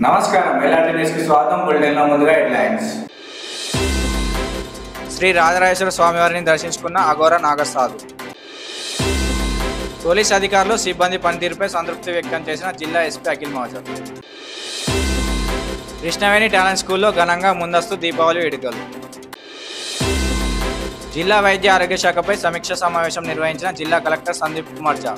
నమస్కారం. ఎలాంటి న్యూస్కి స్వాగతం. ముందుగా హెడ్లైన్స్. శ్రీ రాజరాజేశ్వర స్వామివారిని దర్శించుకున్న అఘోర నాగసాధు. పోలీస్ అధికారులు సిబ్బంది పనితీరుపై సంతృప్తి వ్యక్తం చేసిన జిల్లా ఎస్పీ అఖిల్ మహాజన్ కృష్ణవేణి టాలెంట్ స్కూల్లో ఘనంగా ముందస్తు దీపావళి వేడుకలు. జిల్లా వైద్య ఆరోగ్య శాఖపై సమీక్ష సమావేశం నిర్వహించిన జిల్లా కలెక్టర్ సందీప్ కుమార్ ఝా